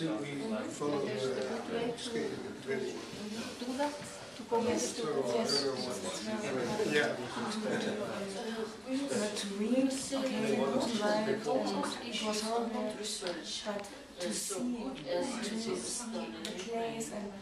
simply mm-hmm. follow the mm-hmm. to Yes. Yeah. But to mm-hmm. okay, it was horrible, but to see, to see place and